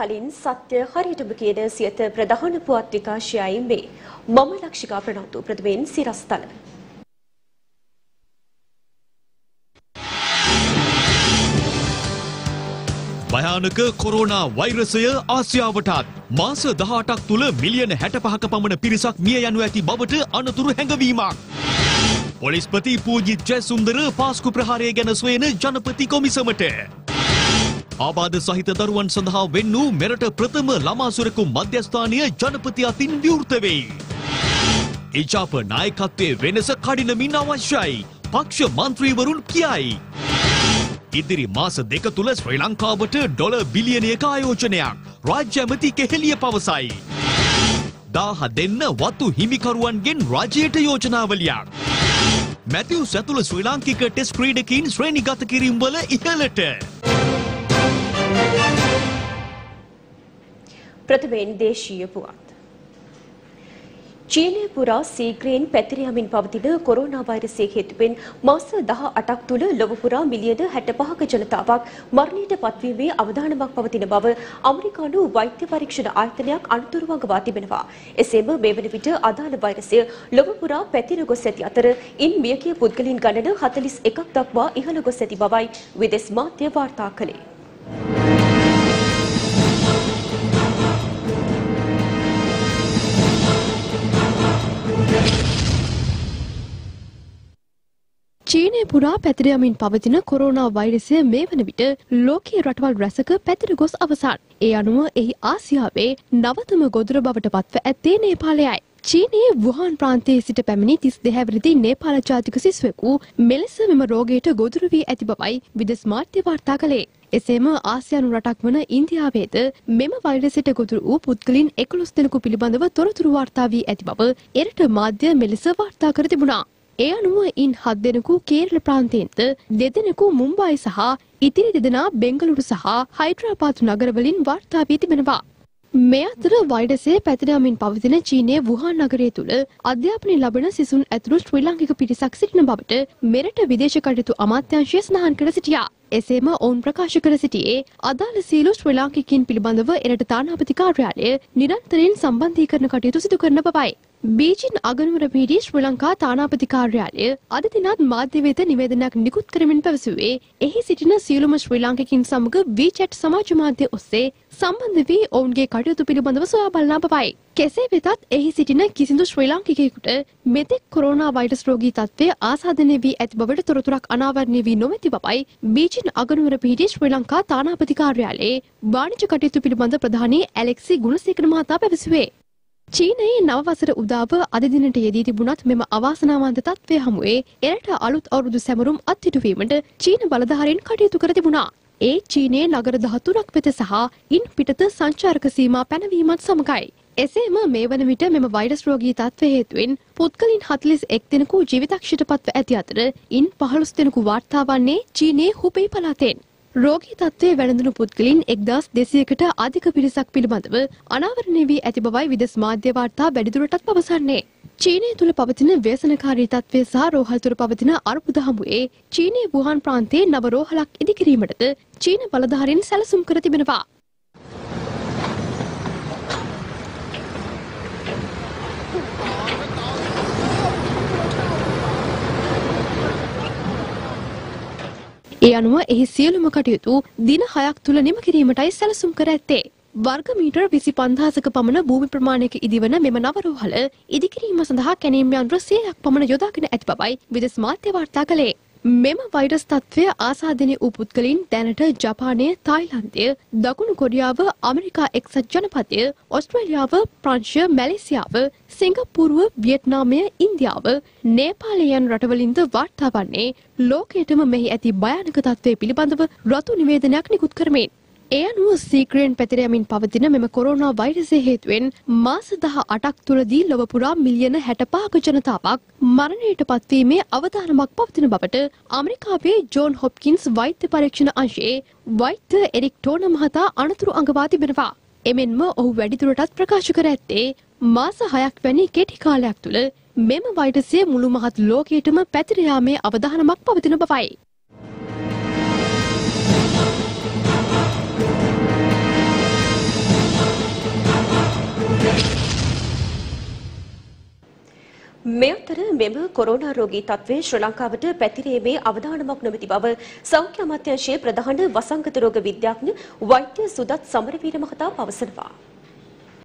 ආයුබෝවන් සැමට කලින් සත්‍ය හරියටම කියන සියත ප්‍රධාන පුවත් විකාශයයි මේ මම ලක්ෂිකා ප්‍රනාන්දු ප්‍රථමයෙන් සිරස්තල භයානක කොරෝනා වෛරසය ආසියාවටත් මාස 18ක් තුල මිලියන 65ක පමණ පිරිසක් මිය යනු ඇති බවට අනතුරු හැඟවීමක්. පොලිස්පති පූජිත් ජයසුන්දර පාස්කු ප්‍රහාරය ගැන සොයන ජනපති කොමිසමට. ආබාධ සහිත දරුවන් සඳහා වෙන් වූ මෙරට ප්‍රථම ළමාසුරකුම් මධ්‍යස්ථානය ජනපති අතින් විවෘත වෙයි. එජාප නායකත්වයේ වෙනස කඩිනමින් අවශ්‍යයි. පක්ෂ මන්ත්‍රීවරුන් කියයි. ඉදිරි මාස දෙක තුළ ශ්‍රී ලංකාවට ඩොල බිලියනයක ආයෝජනයක් රාජ්‍ය ඇමති කෙහෙලිය පවසයි. දාහ දෙන්න වතු හිමිකරුවන්ගෙන් රජයට යෝජනාවලියක්. මැතිව් සැතුළ ශ්‍රී ලාංකික ටෙස් ක්‍රීඩකින් ශ්‍රේණිගත කිරීම්වල ඉහළට. ප්‍රථමයෙන් දේශීය පුවත් චීනය පුරා සීග්‍රයෙන් පැතිර යමින් පවතින කොරෝනා වෛරසය හේතුවෙන් මාස 18ක් තුළ ලොව පුරා මිලියන 65ක ජනතාවක් මරණයට පත්වීමේ අවධානමක් පවතින බව ඇමරිකානු වෛද්‍ය පරීක්ෂණ ආයතනයක් අනුතුරු වගවා තිබෙනවා. එසේම මේ වන විට අදාළ වෛරසය ලොව පුරා පැතිර ගොස් ඇති අතර ඉන් මියගිය පුද්ගලයන් ගණන 41ක් දක්වා ඉහළ ගොස් ඇති බවයි විදෙස් මාධ්‍ය වාර්තා කළේ. චීනය පුරා පැතිරයමින් පවතින කොරෝනා වෛරසය මේ වන විට ලෝකයේ රටවල් රැසක පැතිර ගොස් අවසන්. ඒ අනුව එහි ආසියාවේ නවතම ගොදුර බවට පත්ව ඇත්තේ නේපාලයයි. චීනයේ වුහාන් ප්‍රාන්තයේ සිට පැමිණි තිස් දෙහැවරිදි නේපාල ජාතික සිස්වෙකු මෙලෙස මෙම රෝගයට ගොදුරු වී ඇති බවයි විදෙස් මාධ්‍ය වාර්තා කළේ. එසේම ආසියානු රටක් වන ඉන්දියාවේද මෙම වෛරසයට ගොදුරු වූ පුද්ගලින් එකොළොස් දෙනෙකු පිළිබඳව තොරතුරු වාර්තා වී ඇති බව එරට මාධ්‍ය මෙලෙස වාර්තා කර තිබුණා. ඒ අනුව ඉන් හත් දෙනෙකු කේරළ ප්‍රාන්තයෙන්ද දෙදෙනෙකු මුම්බයි සහ ඉතිරි දෙදෙනා බෙංගලුරු සහ හයිඩ්‍රාපාතු නගරවලින් වාර්තා වී තිබෙනවා. මේ අතර වෛරසය පැතිරමින් පවතින චීනයේ වුහාන් නගරය තුළ අධ්‍යාපනය ලබන සිසුන් ඇතුළු ශ්‍රී ලාංකික පිරිසක් සිටින බවට මෙරට විදේශ කටයුතු අමාත්‍යංශය සඳහන් කර සිටියා. එසේම ඔවුන් ප්‍රකාශ කර සිටියේ අදාළ සියලු ශ්‍රී ලාංකිකින් පිළිබඳව එරට තානාපති කාර්යාලය නිරන්තරයෙන් සම්බන්ධීකරණ කටයුතු සිදු කරන බවයි. බීජින් අගනුවර පිහිටි ශ්‍රී ලංකා තානාපති කාර්යාලය අද දිනත් මාධ්‍ය වෙත නිවේදනයක් නිකුත් කරමින් පැවසුවේ එහි සිටින සියලුම ශ්‍රී ලාංකිකින් සමග වීචැට් සමාජ මාධ්‍ය ඔස්සේ සම්බන්ධ වී ඔවුන්ගේ කටයුතු පිළිබඳව සොයා බලනා බවයි. කෙසේ වෙතත් එහි සිටින කිසිදු ශ්‍රී ලාංකිකයෙකුට මෙතෙක් කොරෝනා වෛරස් රෝගී තත්ත්වය ආසාදනය වී ඇති බවට තොරතුරක් අනාවරණය වී නොමැති බවයි බීජින් අගනුවර පිහිටි ශ්‍රී ලංකා තානාපති කාර්යාලයේ වාණිජ කටයුතු පිළිබඳ ප්‍රධානී ඇලෙක්සි ගුණසේකර මහතා පැවසුවේ. චීනයේ නවවසර උදාව අද දිනට යෙදී තිබුණත් මෙම අවාසනාවන්ත තත්ත්වය හමුවේ එරට අලුත් අවුරුදු සැමරුම් අත්හිටුවීමට චීන බලධාරීන් කටයුතු කර තිබුණා. ඒ චීනයේ නගර දහතුනක් වෙත සහ ඉන් පිටත සංචාරක සීමා පැනවීමත් සමගයි. එසේම මේ වන විට මෙම වෛරස් රෝගී තත්ත්වය හේතුවෙන් පුද්ගලින් හතලිස් එක් දෙනෙකු ජීවිතක්ෂයට පත්ව ඇති අතර ඉන් පහළොස් දෙනෙකු වාර්තා වන්නේ චීනයේ හුපෙයි පළාතෙන්. රෝගී තත්ත්වයේ වැළඳුණු පුද්ගලින් එක්දස් දෙසියකට අධික පිරිසක් පිළිබඳව අනාවරණය වී ඇති බවයි විදෙස් මාධ්‍ය වාර්තා වැඩිදුරටත් පවසන්නේ. චීනය තුළ පවතින ව්‍යසනකාරී තත්ත්වය සහ රෝහල් තුළ පවතින අර්බුද හමුවේ චීනයේ වුහාන් ප්‍රාන්තයේ නව රෝහලක් ඉදිකිරීමටද චීන බලධාරීන් සැලසුම් කර තිබෙනවා. ඒ අනුව එහි සියලුම කටයුතු දින හයක් තුළ නිම කිරීමටයි සැලසුම් කර ඇත්තේ. වර්ග මීටර් විසි පන්දහසක පමණ භූමි ප්‍රමාණයක ඉදිවන මෙම නවරෝහල ඉදිකිරීම සඳහා කැනීම් යන්ත්‍ර සියයක් පමණ යොදාගෙන ඇති බවයි විදෙස් මාධ්‍ය වාර්තා කළේ. මෙම වෛරස් තත්ත්වය ආසාදනය වූ පුද්ගලින් දැනට ජපානය තායිලන්තය දකුණු කොරියාව ඇමරිකා එක්සත් ජනපදය ඔස්ට්‍රේලියාව ප්‍රංශය මැලේසියාව සිංගප්පූරුව වියට්නාමය ඉන්දියාව නේපාලයන් රටවලින්ද වාර්තා වන්නේ ලෝකයටම මෙහි ඇති භයානක තත්ත්වය පිළිබඳව රතු නිවේදනයක් නිකුත් කරමින්. ඒ අනුව සීක්‍රයෙන් පැතිරයමින් පවතින මෙම කොරෝනා වෛරසය හේතුවෙන් මාස දහ අටක් තුළදී ලොව පුරා මිලියන හැටපාක ජනතාවක් මරණයට පත්වීමේ අවධානමක් පවතින බවට අමරිකාවේ ජෝන් හොප්කින්ස් වෛත්‍ය පරීක්ෂණ අංශයේ වෛත්‍ය එරික් ටෝන මහතා අනතුරු අඟවා තිබෙනවා. එමෙන්ම ඔහු වැඩිදුරටත් ප්‍රකාශ කර ඇත්තේ මාස හයක් වැනි කෙටි කාලයක් තුළ මෙම වෛරසය මුළු මහත් ලෝකයටම පැතිර යාමේ අවධානමක් පවතින බවයි. මෙම කොරෝනා රෝගී තත්ත්වය ශ්‍රී ලංකාවට පැතිරීමේ අවධානමක් නොමැති බව සෞඛ්‍ය අමාත්‍යාංශයේ ප්‍රධාන වසංගත රෝග විද්‍යාඥ වෛද්‍ය සුදත් සමරවීර මහතා පවසනවා.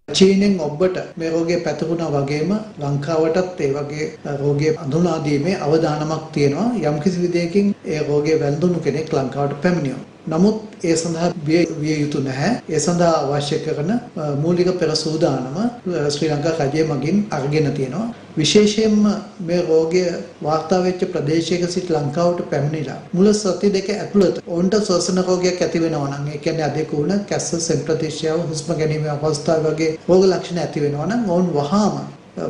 චීනෙන් ඔබට මේ රෝගය පැතිරුණා වගේම ලංකාවටත් ඒ වගේ රෝගය අඳුනා දීමේ අවධානමක් තියෙනවා යම්කිසි විදියකින් ඒ රෝගය වැළඳුණු කෙනෙක් ලංකාවට පැමිණියොත්. නමුත් ඒ සඳහා විය යුතු නැහැ. ඒ සඳහා අවශ්‍ය කරන මූලික පෙර සූදානම ශ්‍රී ලංකා රජය මගින් අරගෙන තියෙනවා. විශේෂයෙන්ම මේ රෝගය වාර්තා වෙච්ච ප්‍රදේශයක සිට ලංකාවට පැමිණිලා මුල සති දෙක ඇතුළත ඔවුන්ට ශ්වසන රෝගයක් ඇති වෙනවා නම් ඒ කියන්නේ අධිකුණ කැස්ස සෙම්ප්‍රතිශ්‍යාව හුස්ම ගැනීම අවස්ථාව වගේ රෝග ලක්ෂණ ඇති වෙනවා නම් ඔවුන් වහාම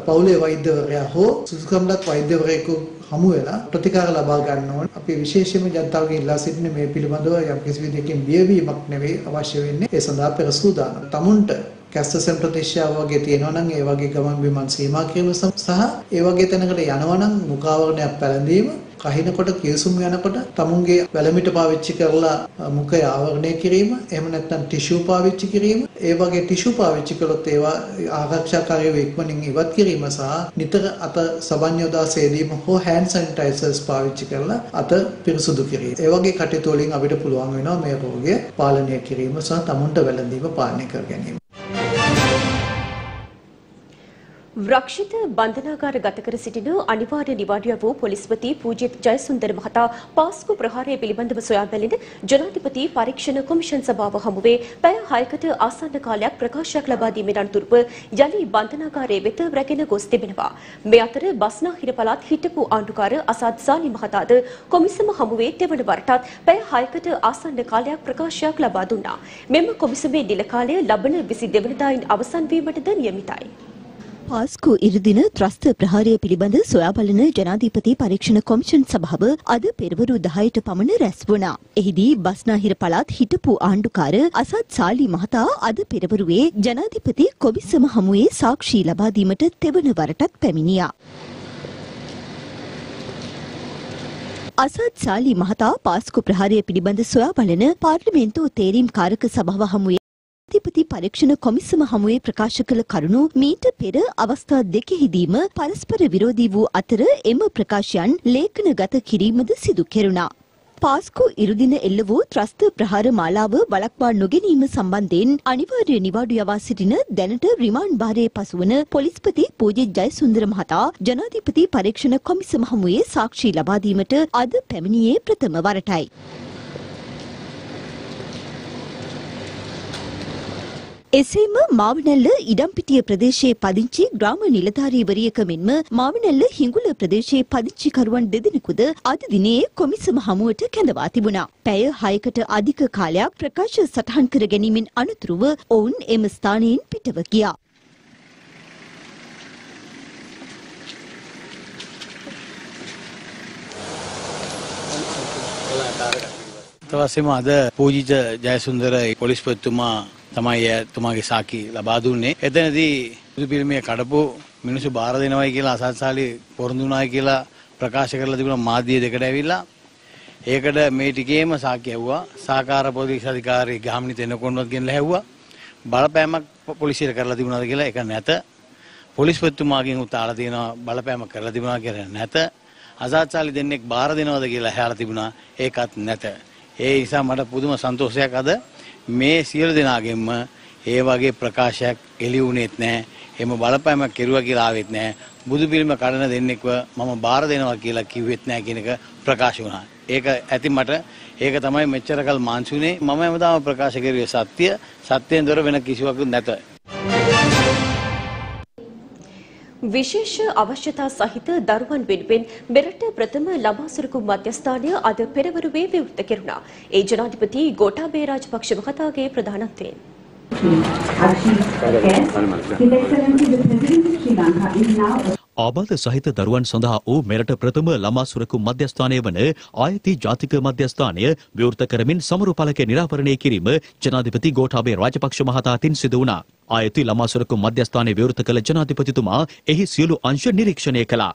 පවුලේ වෛද්‍යවරයා හෝ සුදුසුකම්ලත් වෛද්‍යවරයෙකු හමු වෙලා ප්‍රතිකාර ලබා ගන්න ඕන. අපි විශේෂයෙන්ම ජනතාවගෙන් ඉල්ලා සිටින මේ පිළිබඳව යම් කිසි විදිහකින් බියවීමක් නෙවෙයි අවශ්‍ය වෙන්නේ. ඒ සඳහා පෙර සූදානම්. tamunට කැස්ටසන් ප්‍රතිශ්‍යාව වගේ තියෙනවා නම් ඒ වගේ ගමන් බිමන් සීමා කිරීම සහ ඒ වගේ තැනකට යනවා නම් මුඛාවරණයක් පැළඳීම කහිනකොට කිවිසුම් යනකොට තමුන්ගේ වැලමිට පාවිච්චි කරලා මුඛය ආවරණය කිරීම එහෙම නැත්නම් ටිෂු පාවිච්චි කිරීම ඒ වගේ ටිෂු පාවිච්චි කළොත් ඒවා ආරක්ෂාකාරීව ඉක්මනින් ඉවත් කිරීම සහ නිතර අත සබන් යොදා සේදීම හෝ හෑන්ඩ් සැනිටයිසර්ස් පාවිච්චි කරලා අත පිරිසුදු කිරීම. ඒ වගේ කටයුතු වලින් අපිට පුළුවන් වෙනවා මේ රෝගය පාලනය කිරීම සහ තමුන්ට වැළඳීම පාලනය කර ගැනීම. රක්ෂිත බන්ධනාගාර ගත කර සිටින අනිවාර්ය නිවාඩුව වූ පොලිස්පති පූජිත් ජයසුන්දර මහතා පාස්කු ප්‍රහාරය පිළිබඳව සොයා බැලින ජනාධිපති පරීක්ෂණ කොමිෂන් සභාව හමුවේ පැය 6කට ආසන්න කාලයක් ප්‍රකාශයක් ලබා දීමෙන් අනතුරුව යලි බන්ධනාගාරයේ වෙත රැගෙන ගොස් තිබෙනවා. මේ අතර බස්නාහිර පළාත් හිටපු ආණ්ඩුකාර අසාද් සාලි මහතාද කොමිසම හමුවේ තෙවන වරටත් පැය 6කට ආසන්න කාලයක් ප්‍රකාශයක් ලබා දුන්නා. මෙම කොමිසමේ නිල කාලය ලබන 22 වෙනිදායින් අවසන් වීමටද නියමිතයි. පාස්කු ඉරුදින ත්‍රස්ත ප්‍රහාරය පිළිබඳ සොයා බලන ජනාධිපති පරීක්ෂණ කොමිෂන් සභාව අද පෙරවරු 10ට පමණ රැස් වුණා. එහිදී බස්නාහිර පළාත් හිටපු ආණ්ඩුකාර අසත් සාලි මහතා අද පෙරවරුවේ ජනාධිපති කොමිසම හමුවේ සාක්ෂි ලබා දීමට තෙවන වරටත් පැමිණියා. අසත් සාලි මහතා පාස්කු ප්‍රහාරය පිළිබඳ සොයා බලන පාර්ලිමේන්තු තේරීම් කාරක සභාව හමුවේ අධිපති පරීක්ෂණ කොමිසම හමුවේ ප්‍රකාශ කළ කරුණු මීට පෙර අවස්ථා දෙකෙහිදීම පරස්පර විරෝධී වූ අතර එම ප්‍රකාශයන් ලේඛනගත කිරීමද සිදු කෙරුණා. පාස්කු ඉරුදින එල්ල වූ ත්‍රස්ත ප්‍රහාර මාලාව වළක්වා නොගැනීම සම්බන්ධයෙන් අනිවාර්ය නිවාඩු යවා සිටින දැනට රිමාන්ඩ් භාරයේ පසුවන පොලිස්පති පූජිත් ජයසුන්දර මහතා ජනාධිපති පරීක්ෂණ කොමිසම හමුවේ සාක්ෂි ලබා දීමට අද පැමිණියේ ප්‍රථම වරටයි. එසේම මාවනැල්ල ඉඩම්පිටිය ප්‍රදේශයේ පදිංචි ග්‍රාම නිලධාරීවරියක මෙන්ම මාවනැල්ල හිඟුල ප්‍රදේශයේ පදිංචිකරුවන් දෙදෙනෙකුද අද දිනේ කොමිසම හමුවට කැඳවා තිබුණා. පැය 6කට අධික කාලයක් ප්‍රකාශ සටහන් කර ගැනීමෙන් අනතුරුව ඔවුන් එම ස්ථානයෙන් පිටව ගියා. තවස්සෙම අද පූජිත ජයසුන්දර පොලිස්පතිතුමා තමයි එතුමාගේ සාකි ලබා දුන්නේ. එතනදී බුදු පිළිමය කඩපු මිනිස්සු බාර දෙනවයි කියලා අසත්සාලි පොරොන්දුනායි කියලා ප්‍රකාශ කරලා තිබුණා මාධ්‍ය දෙකට ඇවිල්ලා. ඒකට මේ ටිකේම සාකි ඇව්වා. සහකාර පොලිස් අධිකාරී ගාමිණි තෙන්නකොණ්ඩවත් ගෙනලා ඇව්වා. බලපෑමක් පොලිසියට කරලා තිබුණාද කියලා ඒක නැත. පොලිස්පතිතුමාගෙන් උතාලා තියෙනවා බලපෑමක් කරලා තිබුණා කියලා නැත. අසත්සාලි දෙන්නෙක් බාර දෙනවද කියලා ඇහැලා තිබුණා. ඒකත් නැත. ඒ නිසා මට පුදුම සන්තෝෂයක් අද මේ සියලු දෙනාගෙන්ම ඒ වගේ ප්‍රකාශයක් එළි වුණෙත් නැහැ. එහෙම බලපෑමක් කෙරුවා කියලා ආවෙත් නැහැ. බුදු පිළිම කඩන දෙන්නෙක්ව මම බාර දෙනවා කියලා කිව්වෙත් නැහැ කියන එක ප්‍රකාශ වුණා. ඒක ඇති මට ඒක තමයි මෙච්චරකල් මාංශුනේ මම හැමදාම ප්‍රකාශ කරුවේ සත්‍ය. සත්‍යයෙන් දොර වෙන කිසිවක් නැත. විශේෂ අවශ්‍යතා සහිත දරුවන් වෙනුවෙන් මෙරට ප්‍රථම ළමා සුරුකුම් මධ්‍යස්ථානය අද පෙරවරුවේ විවෘත කෙරුණා. ඒ ජනාධිපති ගෝඨාභය රාජපක්ෂ මහතාගේ ප්‍රධානත්වයෙන්. ආබාධ සහිත දරුවන් සඳහා වූ මෙරට ප්‍රථම ළමා සුරකුම් මධ්‍යස්ථානය වන ආයති ජාතික මධ්‍යස්ථානය විවෘත කරමින් සමරු පලක නිරාවරණය කිරීම ජනාධිපති ගෝඨාභය රාජපක්ෂ මහතාතින් සිදු වුණා. ආයති ළමා සුරකුම් මධ්‍යස්ථානය විවෘත කළ ජනාධිපතිතුමා එහි සියලු අංශ නිරීක්ෂණය කළා.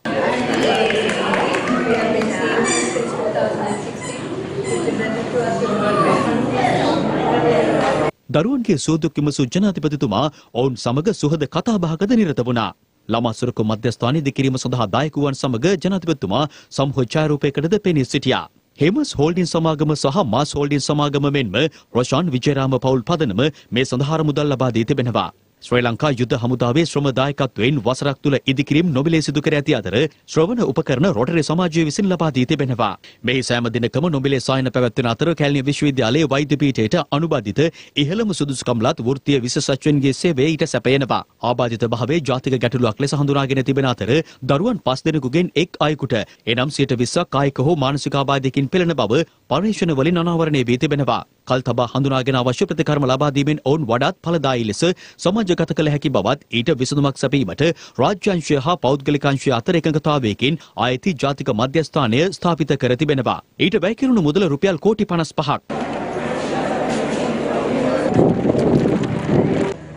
දරුවන්ගේ සූදුක් විමසූ ජනාධිපතිතුමා ඔවුන් සමග සුහද කතාබහකද නිරත වුණා. ළමා සුරකු මධ්‍යස්ථාන ඉදිකිරීම සඳහා දායක වූවන් සමග ජනාධිපතිතුමා සමූහ ඡායාරූපයකටද පෙනී සිටියා. හෙමස් හෝල්ඩින් සමාගම සහ මාස් හෝල්ඩින් සමාගම මෙන්ම රොෂාන් විජේරාම පවුල් පදනම මේ සඳහා මුදල් ලබා දී තිබෙනවා. ශ්‍රී ලංකා යුද හමුදාවේ ශ්‍රම දායකත්වයෙන් වසරක් තුළ ඉදිකිරීම් නොමිලේ සිදු කර ඇති අතර ශ්‍රවණ උපකරණ රොටරේ සමාජය විසින් ලබා දී තිබෙනවා. මෙහි සෑම දිනකම නොමිලේ සායන පැවැත්වෙන අතර කැලණිය විශ්වවිද්‍යාලයේ වෛද්‍ය පීඨයට අනුබද්ධිත ඉහළම සුදුසුකම්ලත් වෘත්තීය විශේෂඥයන්ගේ සේවය ඊට සැපයනවා. ආබාධිත භාවයේ ජාතික ගැටලුවක් ලෙස හඳුනාගෙන තිබෙන අතර දරුවන් පස් දෙනෙකුගෙන් එක් අයෙකුට එනම් 120ක් කායික හෝ මානසික ආබාධයකින් පෙළෙන බව පරීක්ෂණ වලින් අනාවරණය වී තිබෙනවා. කල් තබා හඳුනාගෙන අවශ්‍ය ප්‍රතිකර්ම ලබා දීමෙන් ඔවුන් වඩාත් ඵලදායී ලෙස සමාජගත කළ හැකි බවත් ඊට විසඳුමක් සැපීමට රාජ්‍යංශය හා පෞද්ගලිකංශය අතර එකඟතාවයකින් ආයති ජාතික මධ්‍යස්ථානය ස්ථාපිත කර තිබෙනවා. ඊට වැය කෙරුණු මුදල රුපියල් කෝටි 55ක්.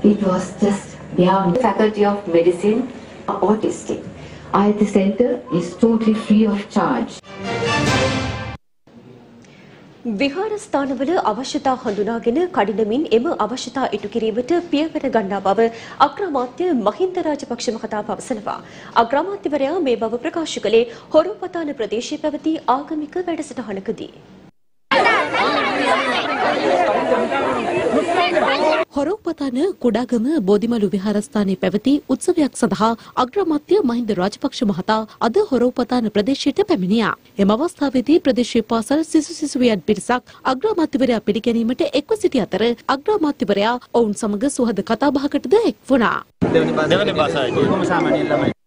It was just beyond. Faculty of Medicine, autistic. IIT Center is totally free of charge. විහාරස්ථානවල අවශ්‍යතා හඳුනාගෙන කඩිනමින් එම අවශ්‍යතා ඉටු කිරීමට පියවර ගන්නා බව අග්‍රාමාත්‍ය මහින්ද රාජපක්ෂ මහතා පවසනවා. අග්‍රාමාත්‍යවරයා මේ බව ප්‍රකාශ කළේ හොරුපතාන ප්‍රදේශයේ පැවති ආගමික වැඩසටහනකදී. හොරෝපතන කුඩාගම බෝධිමලු විහාරස්ථානයේ පැවති උත්සවයක් සඳහා අග්‍රාමාත්‍ය මහින්ද රාජපක්ෂ මහතා අද හොරෝපතාන ප්‍රදේශයට පැමිණියා. එම අවස්ථාවේදී ප්‍රදේශීය පාසල් සිසු සිසුවියන් පිරිසක් අග්‍රාමාත්‍යවරයා පිළිගැනීමට එක්ව සිටි අතර අග්‍රාමාත්‍යවරයා ඔවුන් සමග සුහද කතාබහකටද එක් වුණා.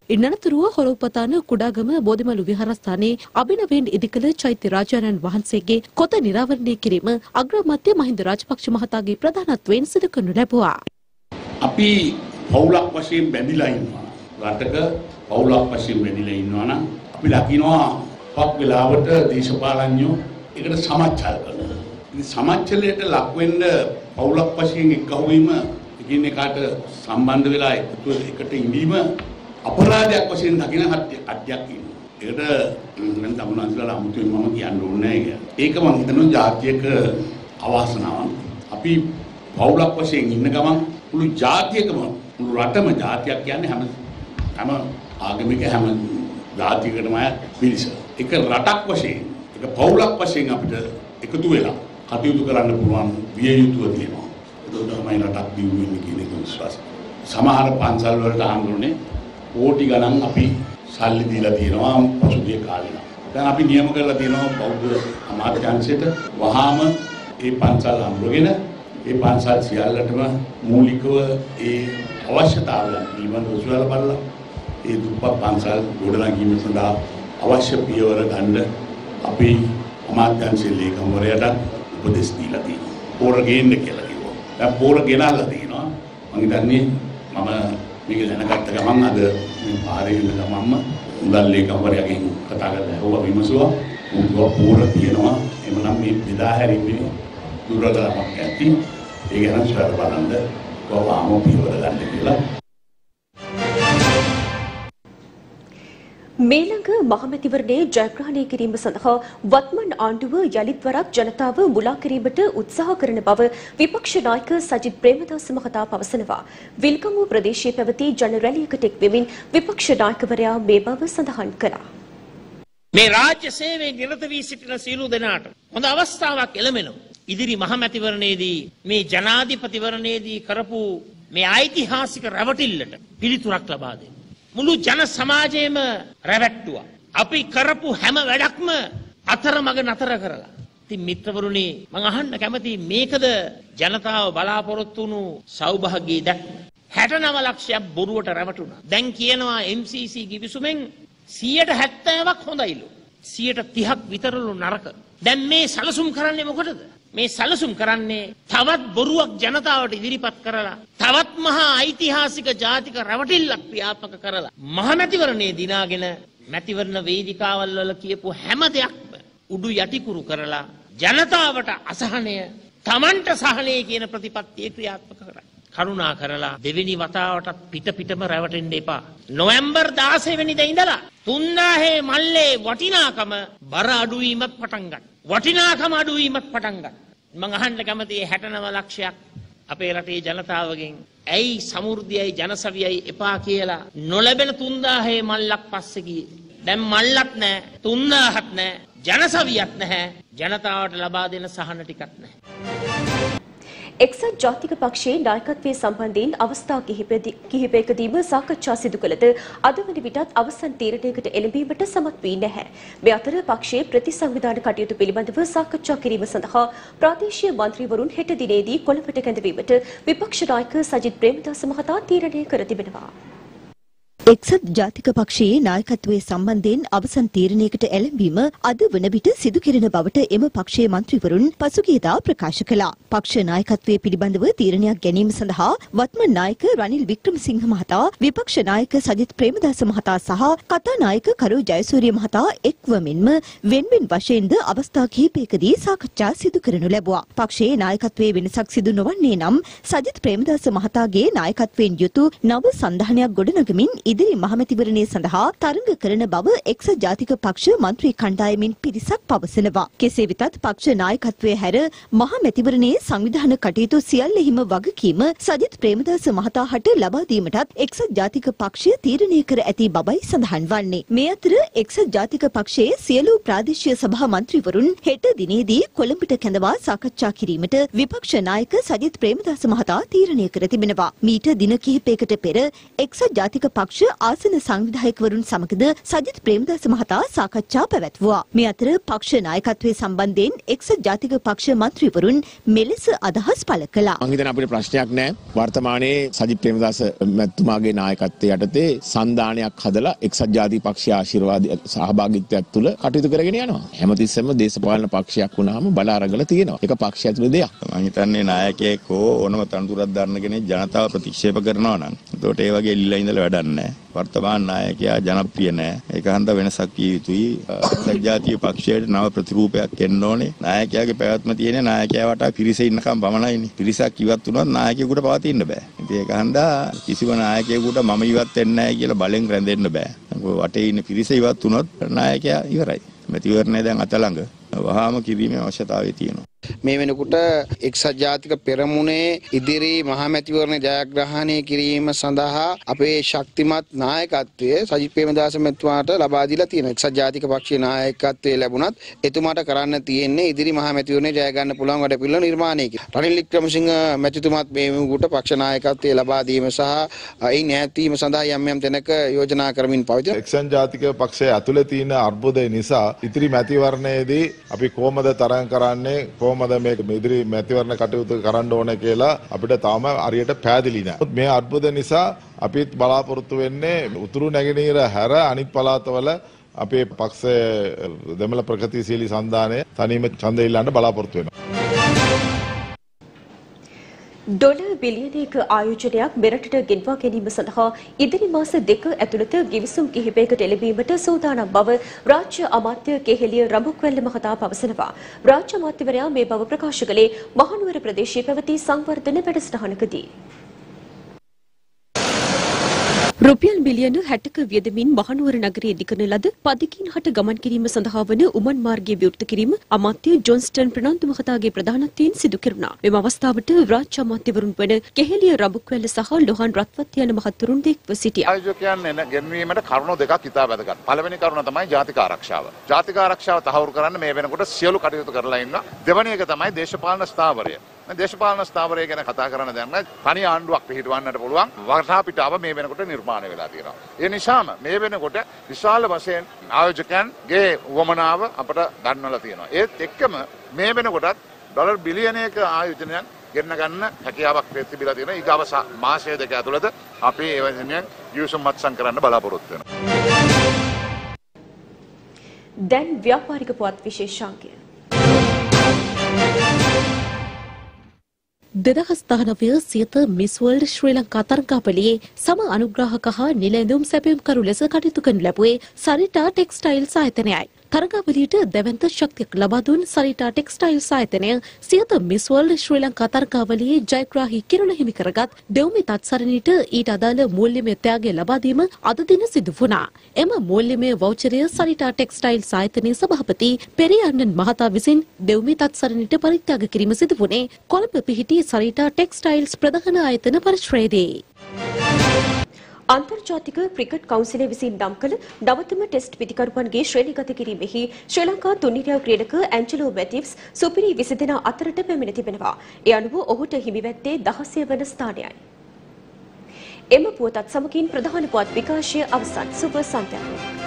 ඉන්නතුරුව හොරෝපතාන කුඩාගම බෝධිමලු විහාරස්ථානයේ අභිනවයෙන් ඉදිකළ චෛත්‍ය රාජානන් වහන්සේගේ කොත නිරාවරණය කිරීම අග්‍රාමාත්‍ය මහින්ද රාජපක්ෂ මහතාගේ ප්‍රධානත්වයෙන් සිදු කරනු ලැබුවා. අපි පවුලක් වශයෙන් බැඳිලා ඉන්නවා. රටක පවුලක් වශයෙන් බැඳිලා ඉන්නවා නම් අපි දකිනවා පක් වෙලාවට දේශපාලඥයෝ ඒකට සමච්චල් කරනවා. ඉතින් සමච්චලයට ලක් වෙන්න පවුලක් වශයෙන් එක්කහුව වීම එකින් එකාට සම්බන්ධ වෙලා එකතු එකට ඉඳීම අපරාධයක් වශයෙන් දකින කට්ටියක් ඉන්නවා. ඒකට මම තමුන්වන්සලා අමුතුවෙන් මම කියන්න ඕනේ නැහැ කියලා. ඒක මම හිතනවා ජාතියක අවාසනාවක්. අපි පවුලක් වශයෙන් ඉන්න ගමන් මුළු ජාතියකම මුළු රටම ජාතියක් කියන්නේ හැම හැම ආගමික හැම ජාතියකටම පිරිස. එක රටක් වශයෙන් එක පවුලක් වශයෙන් අපිට එකතු වෙලා කටයුතු කරන්න පුළුවන් විය යුතුව තියෙනවා. ඒක තමයි රටක් දියුණු වෙන්නේ කියන එක විශ්වාසය. සමහර පන්සල් වලට හඳුන්නේ කෝටි ගණන් අපි සල්ලි දීලා තියෙනවා පසුගිය කාලේ නම්. දැන් අපි නියම කරලා තියෙනවා බෞද්ධ අමාත්‍යාංශයට වහාම ඒ පන්සල් අඹරගෙන ඒ පන්සල් සියල්ලටම මූලිකව ඒ අවශ්‍යතාවයන් පිළිබඳව සොයලා බලලා ඒ දුප්පත් පන්සල් ගොඩනගීම සඳහා අවශ්‍ය පියවර ගන්න අපි අමාත්‍යාංශයේ ලේකම්වරයාට උපදෙස් දීලා තියෙනවා. පෝර ගේන්න කියලා කිව්වා. දැන් පෝර ගෙනල්ලා තියෙනවා. මම හිතන්නේ මම මේක දැනගත්ත ගමන් අද මේ පාරේ ඉන්න ගමන්ම මුදල් ලේකම්වරයාගෙන් කතා කරලා ඇහුවා විමසුවා. උන්ව පෝර තියෙනවා. එමනම් මේ බෙදා හැරීමේ දුර්වලකමක් ඇති. ඒ ගැන සොයලා බලන්න කොහොමම පියවර ගන්න කියලා මේළඟ මහමැතිවරණයේ ජයග්‍රහණය කිරීම සඳහා වත්මන් ආණ්ඩුව යළිත් වරක් ජනතාව මුලා කිරීමට උත්සාහ කරන බව විපක්ෂ නායක සජිත් ප්‍රේමදාස මහතා පවසනවා. විල්ගමුව ප්‍රදේශයේ පැවති ජන රැළියකට එක් වෙමින් විපක්ෂ නායකවරයා මේ බව සඳහන් කළා. මේ රාජ්‍ය සේවයේ නිරත වී සිටින සියලු දෙනාට හොඳ අවස්ථාවක් එළමෙනවා. ඉදිරි මහමැතිවරණයේදී මේ ජනාධිපතිවරණයේදී කරපු මේ ඓතිහාසික රැවටිල්ලට පිළිතුරක් ලබා දෙන්න. මුළු ජන සමාජයේම රැවැට්ටුවා. අපි කරපු හැම වැඩක්ම අතරමඟ නතර කරලා. ඉතින් මිත්‍රවරුනි මම අහන්න කැමති මේකද ජනතාව බලාපොරොත්තු වුණු සෞභාග්‍යී දැක්ම. 69 ලක්ෂයක් බොරුවට රැවටුණා. දැන් කියනවා MCC කිවිසුමෙන් 170ක් හොඳයිලු. 130ක් විතරලු නරක. දැන් මේ සලසුම් කරන්නේ මොකටද? මේ සැලසුම් කරන්නේ තවත් බොරුවක් ජනතාවට ඉදිරිපත් කරලා තවත් මහා ඓතිහාසික ජාතික රැවටිල්ලක් ක්‍රියාත්මක කරලා මහමැතිවරණයේ දිනාගෙන මැතිවරණ වේදිකාවල් වල කියපු හැම දෙයක්ම උඩු යටිකුරු කරලා ජනතාවට අසහනය තමන්ට සහනය කියන ප්‍රතිපත්තිය ක්‍රියාත්මක කරයි. කරුණා කරලා දෙවෙනි වතාවටත් පිට පිටම රැවටෙන්න එපා. නොවැම්බර් 16 වෙනිදා ඉඳලා 3000 මල්ලේ වටිනාකම බර අඩුවීමක් පටන් ගන්න. වටිනාකම අඩුවීමක් පටන් ගන්න. මං අහන්න කැමති 69 ලක්ෂයක් අපේ රටේ ජනතාවගෙන් ඇයි සමෘද්ධියයි ජනසවියයි එපා කියලා නොලැබෙන තුන්දාහේ මල්ලක් පස්සේ ගියේ. දැන් මල්ලක් නැහැ, තුන්දාහක් නැහැ, ජනසවියක් නැහැ, ජනතාවට ලබා දෙන සහන ටිකක් නැහැ. එක්සත් ජාතික පක්ෂයේ නායකත්වයේ සම්බන්ධයෙන් අවස්ථා කිහිපෙදි- කිහිපයකදීම සාකච්ඡා සිදු කළද අද වන විටත් අවසන් තීරණයකට එළඹීමට සමත් වී නැහැ. මේ අතර පක්ෂයේ ප්‍රතිසංවිධාන කටයුතු පිළිබඳව සාකච්ඡා කිරීම සඳහා ප්‍රාදේශීය මන්ත්‍රීවරුන් හෙට දිනේදී කොළඹට කැඳවීමට විපක්ෂ නායක සජිත් ප්‍රේමදාස මහතා තීරණය කර තිබෙනවා. එක්සත් ජාතික පක්ෂයේ නායකත්වයේ සම්බන්ධයෙන් අවසන් තීරණයකට එළඹීම අද වන විට සිදු කෙරෙන බවට එම පක්ෂයේ මන්ත්‍රීවරුන් පසුගියදා ප්‍රකාශ කළා. පක්ෂ නායකත්වයේ පිළිබඳව තීරණයක් ගැනීම සඳහා වත්මන් නායක රනිල් වික්‍රමසිංහ මහතා, විපක්ෂ නායක සජිත් ප්‍රේමදාස මහතා සහ කතානායක කරු ජයසූරිය මහතා එක්ව මෙන්ම වෙන්වෙන් වශයෙන්ද අවස්ථා කිහිපයකදී සාකච්ඡා සිදු කරනු ලැබුවා. පක්ෂයේ නායකත්වයේ වෙනසක් සිදු නොවන්නේ නම් සජිත් ප්‍රේමදාස මහතාගේ නායකත්වයෙන් යුතු නව සංධානයක් ගොඩනගමින් ඉදිරි මහමැතිවරණය සඳහා තරඟ කරන බව එක්සත් ජාතික පක්ෂ මන්ත්‍රී කණ්ඩායමින් පිරිසක් පවසනවා. කෙසේ වෙතත් පක්ෂ නායකත්වය හැර මහමැතිවරණයේ සංවිධාන කටයුතු සියල්ලෙහිම වගකීම සජිත් ප්‍රේමදාස මහතා හට ලබා දීමටත් එක්සත් ජාතික පක්ෂය තීරණය කර ඇති බවයි සඳහන් වන්නේ. මේ අතර එක්සත් ජාතික පක්ෂයේ සියලු ප්‍රාදේශීය සභා මන්ත්‍රීවරුන් හෙට දිනේදී කොළඹට කැඳවා සාකච්ඡා කිරීමට විපක්ෂ නායක සජිත් ප්‍රේමදාස මහතා තීරණය කර තිබෙනවා. මීට දින කිහිපයකට පෙර එක්සත් ජාතික පක්ෂ ආසන සංවිධායකවරුන් සමගද සජිත් ප්‍රේමදාස මහතා සාකච්ඡා පැවැත්වුවා. මේ අතර පක්ෂ නායකත්වයේ සම්බන්ධයෙන් එක්සත් ජාතික පක්ෂ මන්ත්‍රීවරුන් මෙලෙස අදහස් පළ කළා. මං හිතන අපිට ප්‍රශ්නයක් නැහැ. වර්තමානයේ සජිත් ප්‍රේමදාස මැතිතුමාගේ නායකත්වයේ යටතේ සන්දානයක් හදලා එක්සත් ජාතික පක්ෂයේ ආශිර්වාදය සහභාගීත්වයක් තුළ කටයුතු කරගෙන යනවා. හැමතිස්සෙම දේශපාලන පක්ෂයක් වුණාම බල අරගල තියෙනවා. ඒක පක්ෂය ඇතුළේ දෙයක්. මම හිතන්නේ නායකයෙක් හෝ ඕනම තනතුරක් දරන කෙනෙක් ජනතාව ප්‍රතික්ෂේප කරනවා නම් එතකොට ඒ වගේ එල්ලලා ඉඳලා වැඩක් නැහැ. වර්තමාන නායකයා ජනප්‍රිය නැහැ. ඒක හන්ද වෙනසක් විය යුතුයි. එක්සත් ජාතික පක්ෂයට නව ප්‍රතිරූපයක් එන්න ඕනේ. නායකයාගේ පැවැත්ම තියෙන්නේ නායකයා වටා පිරිස ඉන්නකම් පමණයිනේ. පිරිසක් ඉවත් වුණොත් නායකයෙකුට පවතින්න බෑ. ඉතින් ඒක හන්දා කිසිම නායකයෙකුට මම ඉවත් වෙන්නේ නැහැ කියලා බලෙන් රැඳෙන්න බෑ. වටේ ඉන්න පිරිස ඉවත් වුණොත් නායකයා ඉවරයි. මැතිවරණය දැන් අත ළඟ වහාම කිරීමේ අවශ්‍යතාවය තියෙනවා. මේ වෙනකොට එක්සත් ජාතික පෙරමුණේ ඉදිරි මහමැතිවරණ ජයග්‍රහණය කිරීම සඳහා අපේ ශක්තිමත් නායකත්වය සජිත් ප්‍රේමදාස මැතිතුමාට ලබා දීලා තියෙනවා. එක්සත් ජාතික පක්ෂයේ නායකත්වය ලැබුණත් එතුමාට කරන්න තියෙන්නේ ඉදිරි මහමැතිවරණේ ජය ගන්න පුළුවන් වැඩ පිළිවෙල නිර්මාණය කිරීම. රනිල් වික්‍රමසිංහ මැතිතුමාත් මේ වෙනකොට පක්ෂ නායකත්වය ලබා දීම සහ එයින් ඈත් වීම සඳහා යම් යම් තැනක යෝජනා කරමින් පවතිනවා. එක්සන් ජාතික පක්ෂය ඇතුළේ තියෙන අර්බුදය නිසා ඉතිරි මැතිවරණයේදී අපි කොහොමද තරඟ කරන්නේ කොහොමද මේක ඉදිරි මැතිවරණ කටයුතු කරන්න ඕන කියලා අපිට තාම හරියට පැහැදිලි නැහැ. මේ අර්බුද නිසා අපිත් බලාපොරොත්තු වෙන්නේ උතුරු නැගෙනහිර හැර අනිත් පළාතවල අපේ පක්ෂ දෙමළ ප්‍රගතිශීලී සන්ධානය තනියම ඡන්දය ඉල්ලන්න බලාපොරොත්තු වෙනවා. ඩොලර් බිලියනයක ආයෝජනයක් මෙරටට ගෙන්වා ගැනීම සඳහා ඉදිරි මාස දෙක ඇතුළත ගිවිසුම් කිහිපයකට එළඹීමට සූදානම් බව රාජ්‍ය අමාත්‍ය කෙහෙලිය රඹුක්වැල්ල මහතා පවසනවා. රාජ්‍ය අමාත්‍යවරයා මේ බව ප්‍රකාශ කළේ මහනුවර ප්‍රදේශයේ පැවති සංවර්ධන වැඩසටහනකදී. රුපියල් මිලියන 60ක වියදමින් මහනුවර නගරයේ ඉදිකරන ලද පදිකින් හට ගමන් කිරීම සඳහා වන උමන් මාර්ගය විවෘත කිරීම අමාත්‍ය ජොන්ස්ටන් ප්‍රනාන්දු මහතාගේ ප්‍රධානත්වයෙන් සිදු කෙරුණා. මෙම අවස්ථාවට රාජ්‍ය අමාත්‍යවරුන් වන කෙහෙලිය රඹුක්වැල්ල සහ ලොහන් රත්වත් යන මහත්වරුන් දෙක්ව සිටියා. ආයෝජකයන් එන ගෙන්වීමට කරුණු දෙකක් ඉතා වැදගත්. පළවෙනි කරුණ තමයි ජාතික ආරක්ෂාව. ජාතික ආරක්ෂාව තහවුරු කරන්න මේ වෙනකොට සියලු කටයුතු කරලා ඉන්නවා. දෙවැනි එක තමයි දේශපාලන ස්ථාවරය. දේශපාලන ස්ථාවරය ගැන කතා කරන දැන්න තනි ආණ්ඩුවක් පිහිටවන්නට පුළුවන් වර්ෂාපිටාව මේ වෙනකොට නිර්මාණය වෙලා තියෙනවා. ඒ නිසාම මේ වෙනකොට විශාල වශයෙන් ආයෝජකයන්ගේ වමනාව අපට ගන්නවලා තියෙනවා. ඒත් එක්කම මේ වෙනකොටත් ඩොලර් බිලියනයක ආයෝජනයන් ගෙන්න ගන්න හැකියාවක් තිබිලා තියෙනවා. ඊගව මාසය දෙක ඇතුළත අපි ඒ වෙනුවෙන් ගිවිසුම් මත්සන් කරන්න බලාපොරොත්තු වෙනවා. දැන් ව්‍යාපාරික පුවත් විශේෂාංකය. දෙදහස් දහනවය සියත මිස්වල්ඩ් ශ්‍රී ලංකා තරංකාපලියේ සම අනුග්‍රාහක හා නිල ඇඳුම් සැපයුම්කරු ලෙස කටයුතු කරනු ලැබුවේ සරිටා ටෙක්ස්ටයිල් ආයතනයයි. තරගාවලියට දැවන්ත ශක්තියක් ලබා දුන් සරිටා ටෙක්ස්ටයිල්ස් ආයතනය සියත මිස් වර්ල්ඩ් ශ්‍රී ලංකා තරගාවලියේ ජයග්‍රාහී කිරුළ හිමි කරගත් දෙව්මි තත්සරණීට ඊට අදාළ මූල්‍යමය ත්‍යාගය ලබා දීම අද දින සිදු වුණා. එම මූල්‍යමය වෞචරය සරිටා ටෙක්ස්ටයිල්ස් ආයතනයේ සභාපති පෙරියන්නන් මහතා විසින් දෙව්මි තත්සරණීට පරිත්‍යාග කිරීම සිදු වුණේ කොළඹ පිහිටි සරිටා ටෙක්ස්ටයිල්ස් ප්‍රධාන ආයතන පරිශ්‍රයේදී. අන්තර්ජාතික ක්‍රිකට් කවුන්සිලය විසින් නම් කළ නවතම ටෙස්ට් පිතිකරුවන්ගේ ශ්‍රේණිගත කිරීමෙහි ශ්‍රී ලංකා තුන්නිරාව ක්‍රීඩක ඇන්ජලෝ මැතිව්ස් සුපිරි විසිදෙනා අතරට පැමිණ තිබෙනවා. ඒ අනුව ඔහුට හිමිවැත්තේ දහසය වන ස්ථානයයි. එම පුවතත් සමගින් ප්‍රධාන පුවත් විකාශය අවසන් සුබ සන්ධ්‍යාවක්.